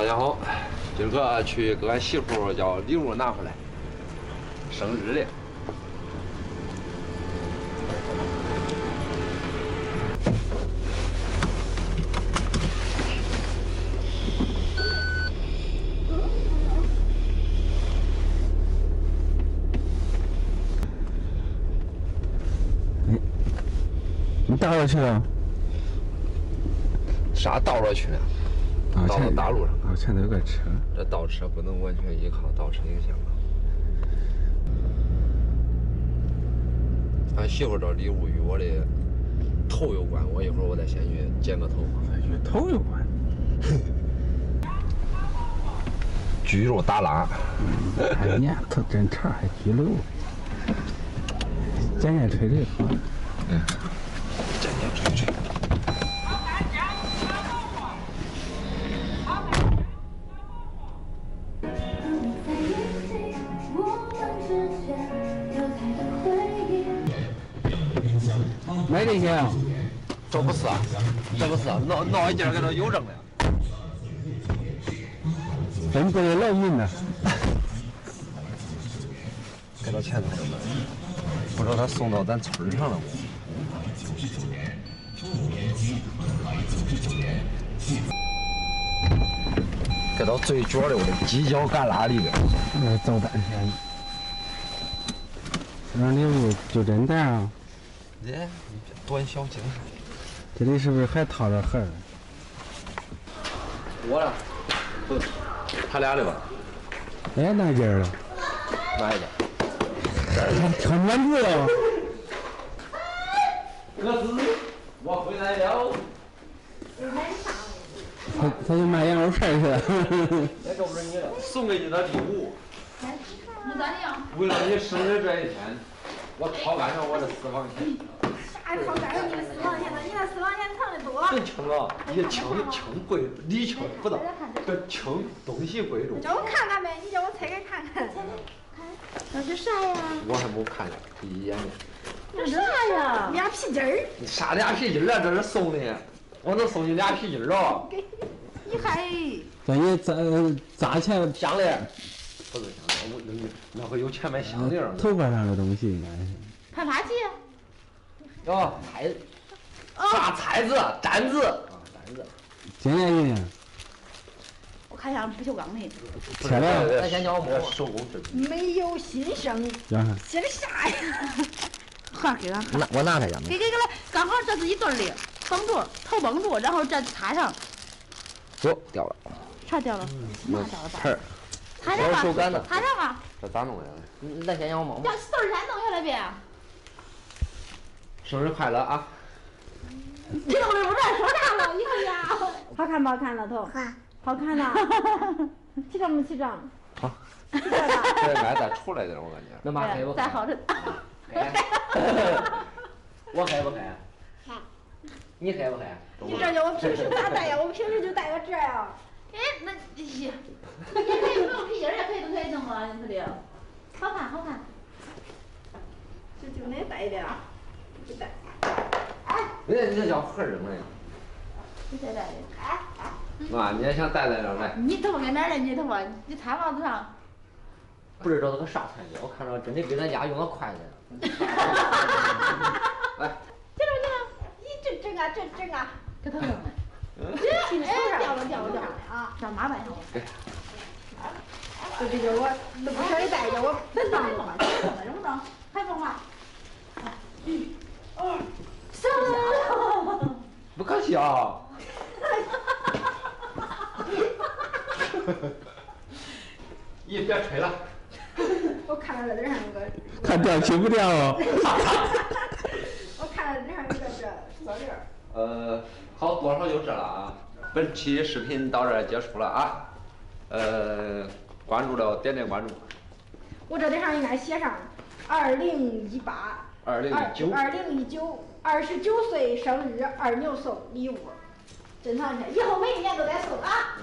大家好，今儿个去给俺媳妇叫礼物拿回来，生日的。你到哪去了？啥到了去呢？啊，到了前大路上。啊，前头有个车。这倒车不能完全依靠倒车影响啊。俺媳妇这礼物与我的头有关，我一会儿我再先去剪个头发。与头有关。巨肉打蜡，哎呀，头真长还拘留。剪剪吹吹好。剪剪吹吹。买这些啊？这不是啊，这不是啊，闹闹一件给他邮政的。真不得老运呢。给到前头了，不知道他送到咱村上了不？给到最角溜的犄角旮旯里边。呃，走半天。这张礼物就真大啊！耶，你这短小精悍。这里是不是还套着盒儿？我的，不，他俩的吧？哎，哪件儿了？哪一个？穿暖住了。哥子，我回来了。他他就卖羊肉串去了。那个不是你了，送给你的礼物。你咋的呀？为了你生日这一天，我掏干了我的私房钱。啥掏干了你的私房钱呢？你那私房钱藏的多。真轻啊！也轻轻贵，礼轻不到，这轻东西贵重。叫我看看呗，你叫我拆开看看。这是啥呀？我还没看见第一眼呢。这啥呀？俩皮筋儿。你啥俩皮筋儿啊？这是送的，我能送你俩皮筋儿啊？给，你还这也砸砸钱项链，不是项链，我有钱买项链儿。头发上的东西应该是。攀爬器。哦，菜，炸菜子、毡子啊，毡子。今年一年。我看一下不锈钢的。先叫我摸手工制品。没有新生。写的啥呀？好，给俺拿。我拿开下给给给了，刚好这是一对的，绷住，头绷住，然后这插上。哟，掉了。啥掉了？哪掉了？盆儿。插上吧。手干的。插上吧。这咋弄呀？那先让我摸摸。叫豆儿先弄下来呗。生日快乐啊！你都不知道说啥了，你看呀。好看不好看，老头？好。好看呐。起整没起整？好。起整了。这应该再出来点，我感觉。那妈黑不黑？再好。我黑不黑？黑。你黑不黑？你这叫我平时咋戴呀？我平时就戴个这呀。哎，那你也可以不用皮筋儿，也可以都可以弄啊，你说的。好看，好看。就就那戴的，就戴。哎。人家你这叫盒扔的呀？你再戴的。哎哎。妈，你也想戴在这来？你头发搁哪儿呢？你头发，你擦帽子上。不知道这个啥材料，我看着真的比咱家用的快呢。来。听着听着，你这整啊，这整啊，给他弄。让妈办上。给。这这叫我，那不舍得戴着我，真脏了，扔不扔？还弄吗？一、二、三。不客气啊。咦，别吹了。我看到这顶上有个。看掉皮不掉哦。我看到顶上有个这锁链。呃，好，多少就这了啊。本期视频到这儿结束了啊。呃，关注了点点关注。我这顶上应该写上二零一八。二零一九。二零一九，二十九岁生日，二牛送礼物，珍藏起来，以后每一年都得送啊。